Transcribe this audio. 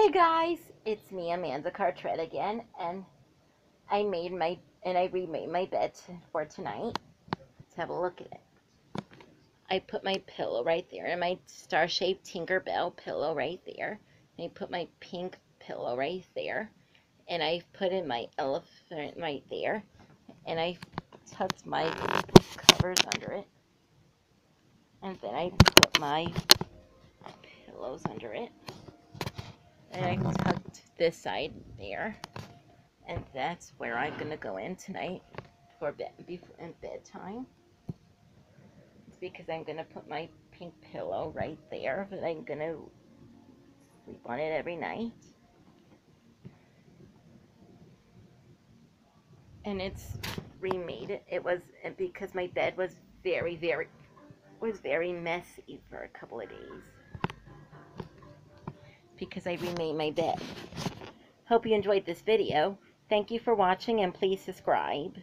Hey guys, it's me, Amanda Cartrette again, and I made my and I remade my bed for tonight. Let's have a look at it. I put my pillow right there, and my star-shaped Tinkerbell pillow right there. And I put my pink pillow right there, and I put in my elephant right there, and I tucked my covers under it, and then I put my pillows under it. I tucked this side there. And that's where I'm gonna go in tonight for bed before in bedtime. It's because I'm gonna put my pink pillow right there, but I'm gonna sleep on it every night. And it's remade it. It was because my bed was very, very was very messy for a couple of days because I remade my bed. Hope you enjoyed this video. Thank you for watching and please subscribe.